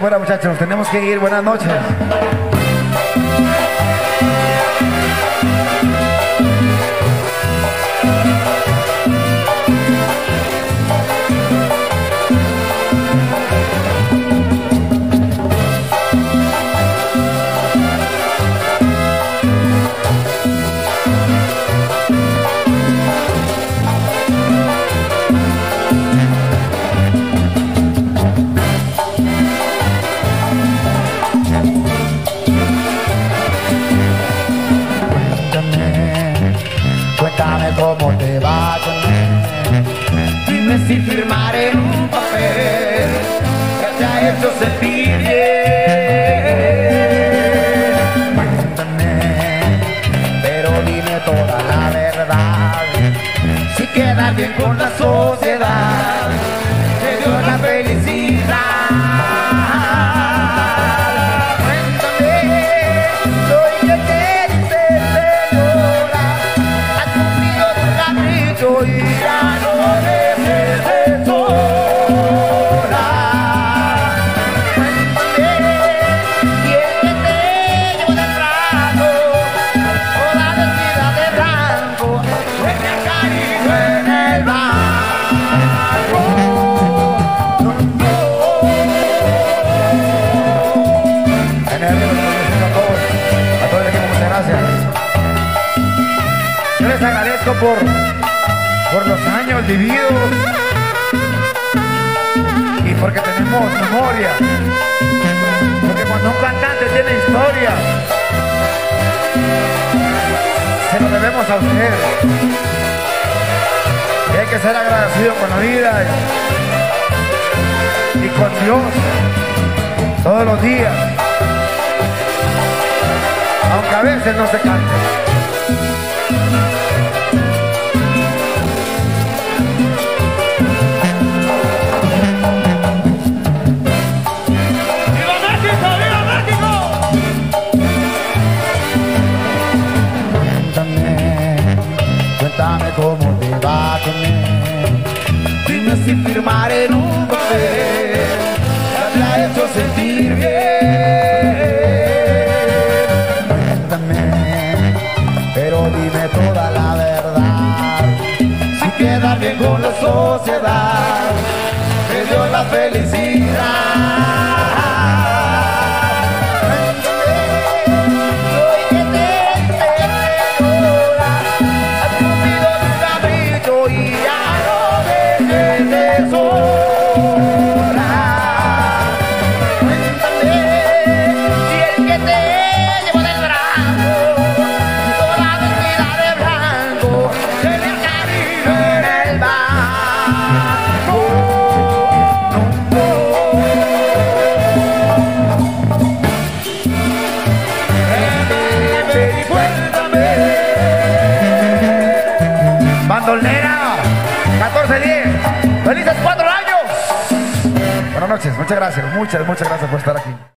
Bueno muchachos, tenemos que ir. Buenas noches. Bien con la sociedad, te dio la felicidad. Cuéntame, soy que te señora, has cumplido tu capricho y por, por los años vividos y porque tenemos memoria. Porque cuando un cantante tiene historia, se lo debemos a ustedes. Y hay que ser agradecido con la vida y con Dios todos los días aunque a veces no se cante. Dime si firmar en un papel ya te ha hecho sentir bien. Cuéntame, pero dime toda la verdad. Si queda bien con la sociedad, te dio la felicidad. 1410. Felices cuatro años. Buenas noches, muchas gracias, muchas, muchas gracias por estar aquí.